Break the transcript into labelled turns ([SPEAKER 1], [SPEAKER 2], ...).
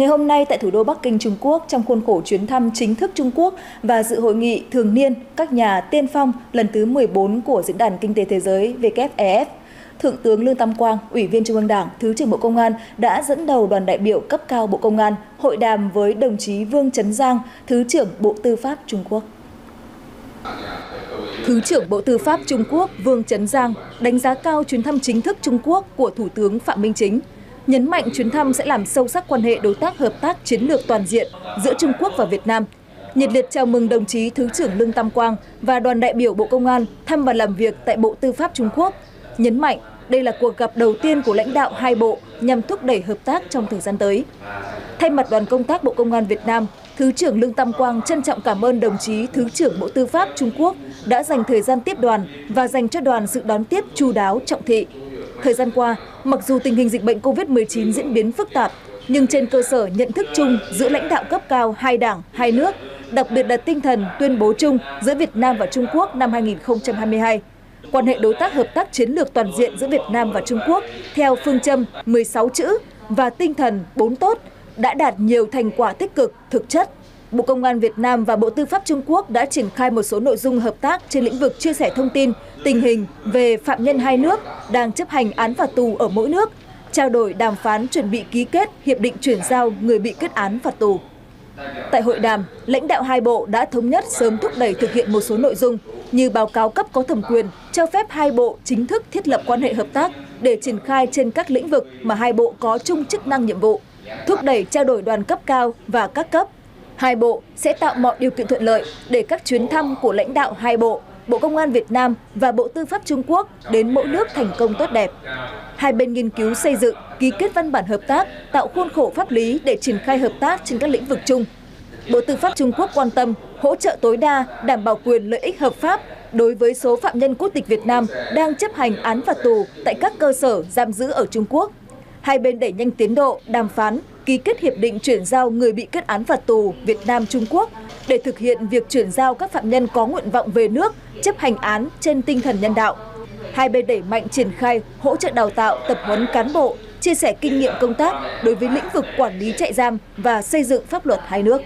[SPEAKER 1] Ngày hôm nay tại thủ đô Bắc Kinh, Trung Quốc, trong khuôn khổ chuyến thăm chính thức Trung Quốc và dự hội nghị thường niên các nhà tiên phong lần thứ 14 của Diễn đàn Kinh tế Thế giới WEF, Thượng tướng Lương Tam Quang, Ủy viên Trung ương Đảng, Thứ trưởng Bộ Công an đã dẫn đầu đoàn đại biểu cấp cao Bộ Công an hội đàm với đồng chí Vương Trấn Giang, Thứ trưởng Bộ Tư pháp Trung Quốc. Thứ trưởng Bộ Tư pháp Trung Quốc Vương Trấn Giang đánh giá cao chuyến thăm chính thức Trung Quốc của Thủ tướng Phạm Minh Chính, nhấn mạnh chuyến thăm sẽ làm sâu sắc quan hệ đối tác hợp tác chiến lược toàn diện giữa Trung Quốc và Việt Nam. Nhiệt liệt chào mừng đồng chí Thứ trưởng Lương Tam Quang và đoàn đại biểu Bộ Công an thăm và làm việc tại Bộ Tư pháp Trung Quốc, nhấn mạnh đây là cuộc gặp đầu tiên của lãnh đạo hai bộ nhằm thúc đẩy hợp tác trong thời gian tới. Thay mặt đoàn công tác Bộ Công an Việt Nam, Thứ trưởng Lương Tam Quang trân trọng cảm ơn đồng chí Thứ trưởng Bộ Tư pháp Trung Quốc đã dành thời gian tiếp đoàn và dành cho đoàn sự đón tiếp chu đáo trọng thị. Thời gian qua, mặc dù tình hình dịch bệnh COVID-19 diễn biến phức tạp, nhưng trên cơ sở nhận thức chung giữa lãnh đạo cấp cao hai đảng, hai nước, đặc biệt là tinh thần tuyên bố chung giữa Việt Nam và Trung Quốc năm 2022, quan hệ đối tác hợp tác chiến lược toàn diện giữa Việt Nam và Trung Quốc theo phương châm 16 chữ và tinh thần bốn tốt đã đạt nhiều thành quả tích cực, thực chất. Bộ Công an Việt Nam và Bộ Tư pháp Trung Quốc đã triển khai một số nội dung hợp tác trên lĩnh vực chia sẻ thông tin, tình hình về phạm nhân hai nước đang chấp hành án phạt tù ở mỗi nước, trao đổi đàm phán chuẩn bị ký kết hiệp định chuyển giao người bị kết án phạt tù. Tại hội đàm, lãnh đạo hai bộ đã thống nhất sớm thúc đẩy thực hiện một số nội dung như báo cáo cấp có thẩm quyền cho phép hai bộ chính thức thiết lập quan hệ hợp tác để triển khai trên các lĩnh vực mà hai bộ có chung chức năng nhiệm vụ, thúc đẩy trao đổi đoàn cấp cao và các cấp. Hai bộ sẽ tạo mọi điều kiện thuận lợi để các chuyến thăm của lãnh đạo hai bộ, Bộ Công an Việt Nam và Bộ Tư pháp Trung Quốc đến mỗi nước thành công tốt đẹp. Hai bên nghiên cứu xây dựng, ký kết văn bản hợp tác, tạo khuôn khổ pháp lý để triển khai hợp tác trên các lĩnh vực chung. Bộ Tư pháp Trung Quốc quan tâm hỗ trợ tối đa đảm bảo quyền lợi ích hợp pháp đối với số phạm nhân quốc tịch Việt Nam đang chấp hành án phạt tù tại các cơ sở giam giữ ở Trung Quốc. Hai bên đẩy nhanh tiến độ đàm phán, ký kết hiệp định chuyển giao người bị kết án phạt tù Việt Nam Trung Quốc để thực hiện việc chuyển giao các phạm nhân có nguyện vọng về nước chấp hành án trên tinh thần nhân đạo. Hai bên đẩy mạnh triển khai hỗ trợ đào tạo, tập huấn cán bộ, chia sẻ kinh nghiệm công tác đối với lĩnh vực quản lý trại giam và xây dựng pháp luật hai nước.